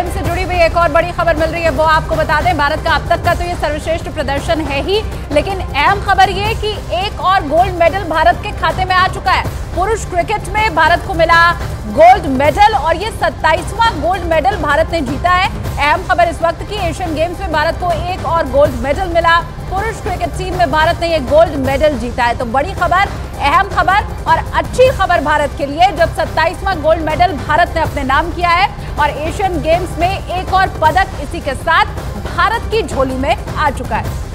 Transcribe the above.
Game से जुड़ी हुई एक और बड़ी खबर मिल रही है, वो आपको बता दें, भारत का अब तक का तो ये सर्वश्रेष्ठ प्रदर्शन है ही, लेकिन अहम खबर ये कि एक और गोल्ड मेडल भारत के खाते में आ चुका है। पुरुष क्रिकेट में भारत को मिला गोल्ड मेडल और ये 27वां गोल्ड मेडल भारत ने जीता है। अहम खबर इस वक्त की, एशियन गेम्स में भारत को एक और गोल्ड मेडल मिला। पुरुष क्रिकेट टीम में भारत ने ये गोल्ड मेडल जीता है। तो बड़ी खबर, अहम खबर और अच्छी खबर भारत के लिए, जब 27वां गोल्ड मेडल भारत ने अपने नाम किया है और एशियन गेम्स में एक और पदक इसी के साथ भारत की झोली में आ चुका है।